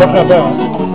Dobra, była.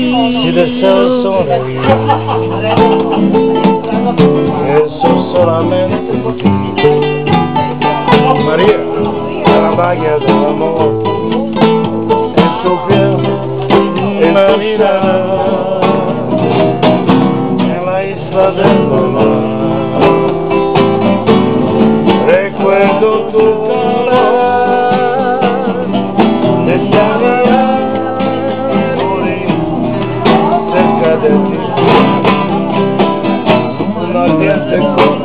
Y deseo sonreír. Eso solamente. Maria. La magia del amor. En tu piel. En la mirada. En la isla Gracias.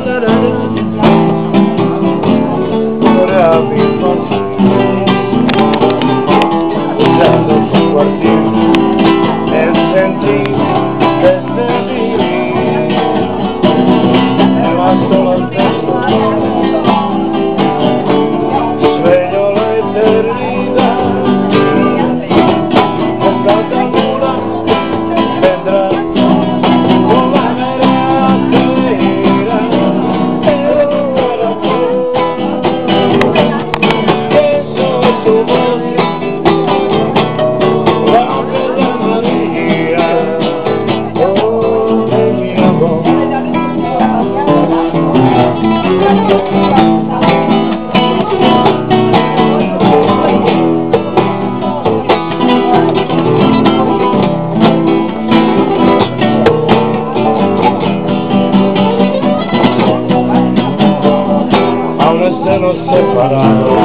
amores de los separados.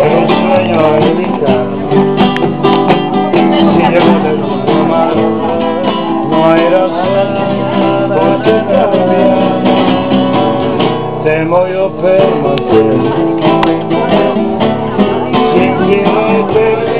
Era un sueño a evitar. Si llevo de tu mano, no eras por qué cambiar. Temo yo permanecer sin que me